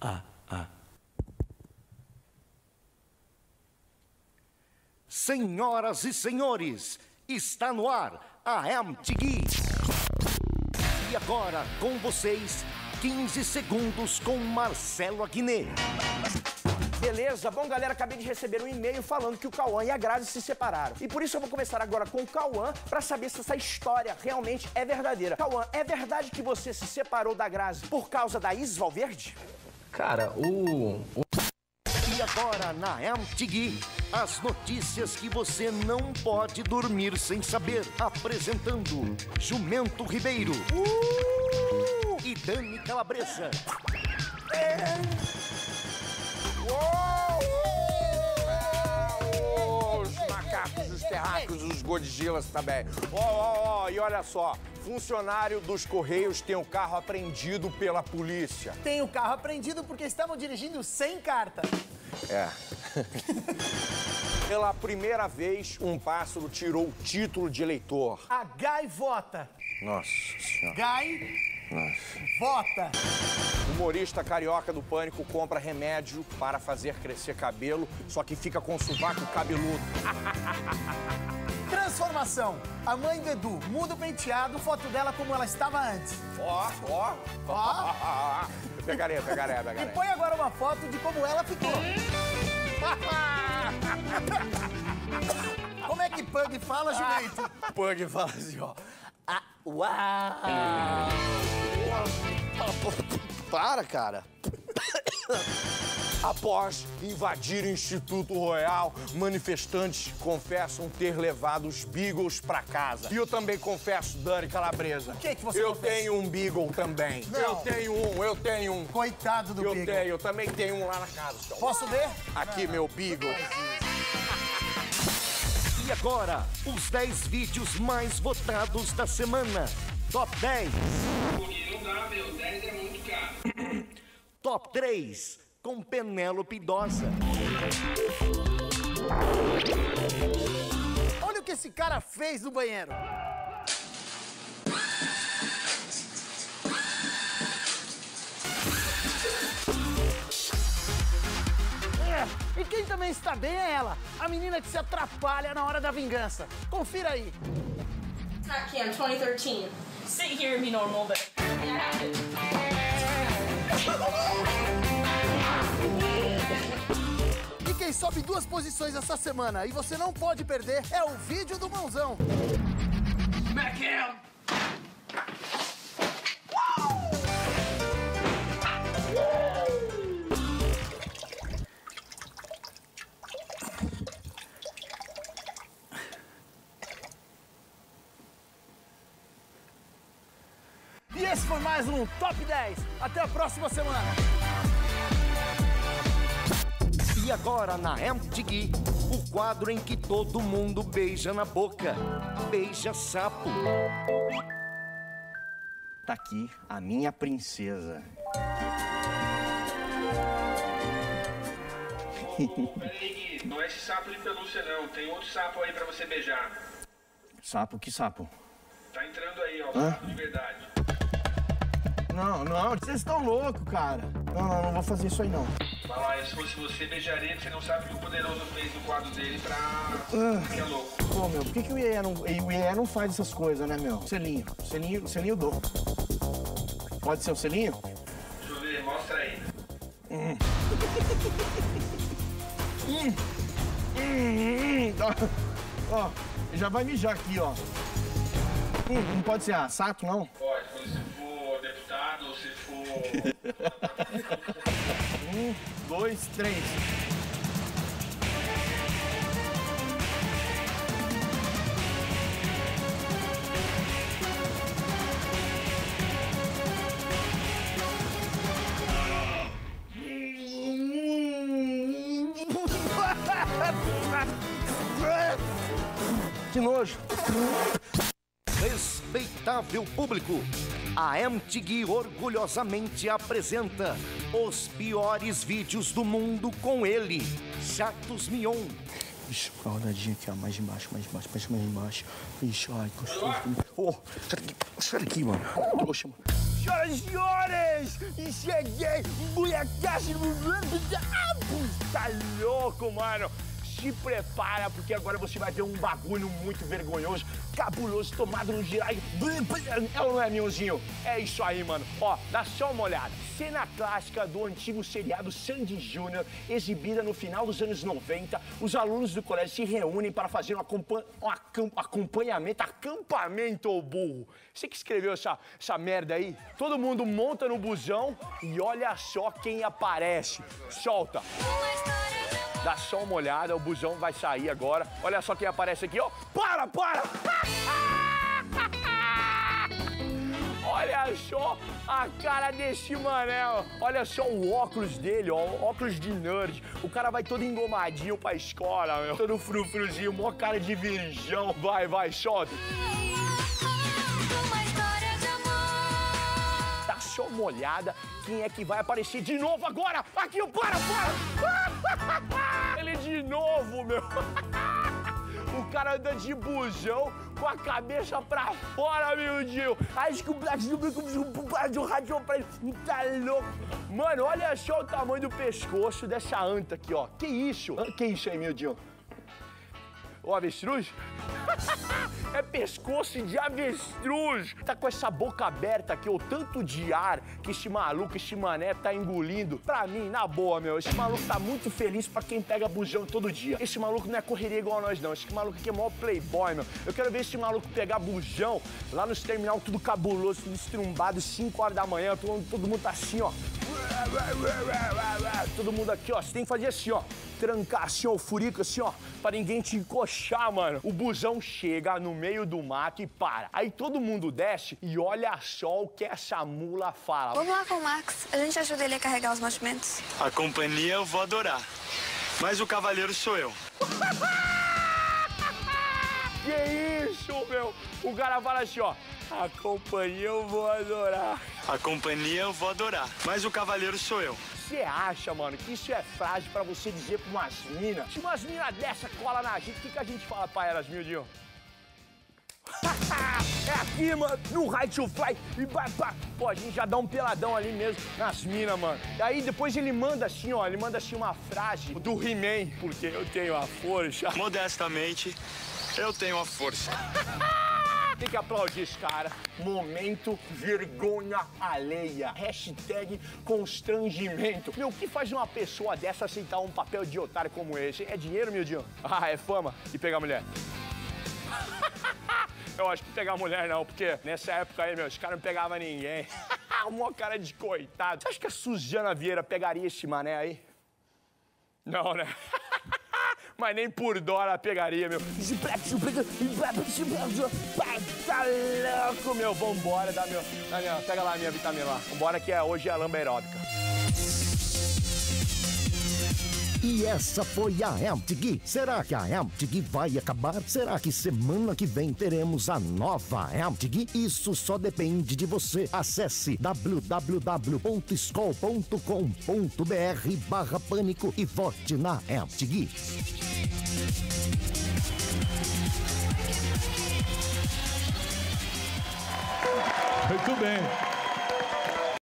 Ah. Senhoras e senhores, está no ar a MTV. E agora, com vocês, 15 segundos com Marcelo Aguiné. Beleza? Bom, galera, acabei de receber um e-mail falando que o Cauã e a Grazi se separaram. E por isso eu vou começar agora com o Cauã pra saber se essa história realmente é verdadeira. Cauã, é verdade que você se separou da Grazi por causa da Isis Valverde? Cara, o. o... E agora na MTV, as notícias que você não pode dormir sem saber. Apresentando Jumento Ribeiro Uh! e Dani Calabresa. Os os terráqueos, os Godzillas também. Ó, ó, ó, e olha só. Funcionário dos Correios tem o carro apreendido pela polícia. Tem o carro apreendido porque estavam dirigindo sem carta. É. Pela primeira vez, um pássaro tirou o título de eleitor. A gaivota. Nossa senhora. Gai. Vota. Humorista carioca do Pânico compra remédio para fazer crescer cabelo, só que fica com o sovaco cabeludo. Transformação. A mãe do Edu muda o penteado, foto dela como ela estava antes. Ó, ó. Ó. Pegarei, pegarei, E pegarei. põe agora uma foto de como ela ficou. Como é que Pug fala, Jumento? Pug fala assim, ó. Uau! Para, cara. Após invadir o Instituto Royal, manifestantes confessam ter levado os Beagles pra casa. E eu também confesso, Dani Calabresa. O que que você Eu confessa? tenho um Beagle também. Não. Eu tenho um, eu tenho um. Coitado do eu Beagle. tenho, eu também tenho um lá na casa. senhor. Posso ver? Aqui, meu Beagle. E agora, os 10 vídeos mais votados da semana. Top 10. Porque não dá, meu. 10 é muito caro. Top 3, com Penélope Idosa. Olha o que esse cara fez no banheiro. Também está bem é ela, a menina que se atrapalha na hora da vingança. Confira aí. Not Cam, 2013. Sit here and be normal, but. Yeah, I have to. E quem sobe duas posições essa semana e você não pode perder é o vídeo do mãozão. Smack him! Mais um Top 10. Até a próxima semana. E agora na MTV, o quadro em que todo mundo beija na boca. Beija sapo. Tá aqui a minha princesa. Peraí, Gui. Não é esse sapo de pelúcia, não. Tem outro sapo aí pra você beijar. Sapo, que sapo? Tá entrando aí, ó. Hã? Sapo de verdade. Não, não, vocês estão loucos, cara. Não, não, não vou fazer isso aí, não. Fala, se fosse você, beijaria, que você não sabe o que o Poderoso fez no quadro dele pra... Que é louco. Pô, meu, por que, que o IE não, o IE não faz essas coisas, né, meu? Selinho, selinho, selinho dou. Pode ser o selinho? Deixa eu ver, mostra aí. Hum, Ó, já vai mijar aqui, ó. Hum, não pode ser a sato, não? Pode, Um, dois, três. Que nojo. Respeitável público, a MTV orgulhosamente apresenta os piores vídeos do mundo com ele, Chatos Mion. Ixi, uma rodadinha aqui, ó. Mais embaixo, mais embaixo, mais mais embaixo. Ixi, ai, gostoso. Ô, sai daqui, sai daqui, mano. Trouxa, mano. Senhoras e senhores, e cheguei, molecagem, tá louco, mano. Se prepara, porque agora você vai ver um bagulho muito vergonhoso, cabuloso, tomado no girar. É ou não é, Mionzinho? É isso aí, mano. Ó, dá só uma olhada. Cena clássica do antigo seriado Sandy Júnior, exibida no final dos anos 90. Os alunos do colégio se reúnem para fazer um, acompan um acompanhamento, acampamento, ô burro. Você que escreveu essa, essa merda aí? Todo mundo monta no busão e olha só quem aparece. Solta. Dá só uma olhada, o busão vai sair agora. Olha só quem aparece aqui, ó. Para, para! Olha só a cara desse mané, ó. Olha só o óculos dele, ó. Óculos de nerd. O cara vai todo engomadinho pra escola, meu. Todo frufruzinho, mó cara de virgão. Vai, vai, solta. Dá só uma olhada quem é que vai aparecer de novo agora. Aqui, ó. Para, para! Ele de novo, meu. O cara anda de bujão com a cabeça pra fora, meu Deus. Acho que o Brasil do rádio pra ele. Tá louco. Mano, olha só o tamanho do pescoço dessa anta aqui, ó. Que isso? Que isso aí, meu Deus? O avestruz? é pescoço de avestruz. Tá com essa boca aberta aqui, o tanto de ar que esse maluco, esse mané tá engolindo. Pra mim, na boa, meu, esse maluco tá muito feliz pra quem pega bujão todo dia. Esse maluco não é correria igual a nós, não. Esse maluco aqui é maior playboy, meu. Eu quero ver esse maluco pegar bujão lá nos terminal, tudo cabuloso, tudo estrumbado, 5 horas da manhã, todo mundo tá assim, ó. Todo mundo aqui, ó. Você tem que fazer assim, ó. Trancar assim, ó, o furico assim, ó, pra ninguém te encoxar, mano. O busão chega no meio do mato e para. Aí todo mundo desce e olha só o que essa mula fala. Vamos lá com o Max. A gente ajuda ele a carregar os mantimentos. A companhia eu vou adorar. Mas o cavaleiro sou eu. Que isso, meu? O cara fala assim, ó. A companhia eu vou adorar. A companhia eu vou adorar. Mas o cavaleiro sou eu. Você acha, mano, que isso é frase pra você dizer pra umas minas? Se umas minas dessa cola na gente, o que, que a gente fala pra elas, Mildinho? é aqui, mano, no Right to Fly. E vai, pá. Pô, a gente já dá um peladão ali mesmo nas minas, mano. E aí depois ele manda assim, ó, ele manda assim uma frase do He-Man, porque eu tenho a força. Modestamente, eu tenho a força. Tem que aplaudir esse cara. Momento vergonha alheia. Hashtag constrangimento. Meu, o que faz uma pessoa dessa aceitar um papel de otário como esse? É dinheiro, Mildinho? Ah, é fama e pegar mulher. Eu acho que pegar mulher não, porque nessa época aí, meu, os caras não pegavam ninguém. Uma cara de coitado. Você acha que a Suzana Vieira pegaria esse mané aí? Não, né? Mas nem por dó ela pegaria, meu. Tá louco, meu. Vambora, dá meu. Pega lá a minha vitamina lá. Vambora que é, hoje é a lamba aeróbica. E essa foi a MTG. Será que a MTG vai acabar? Será que semana que vem teremos a nova MTG? Isso só depende de você. Acesse www.escol.com.br barra pânico e vote na MTG. Muito bem.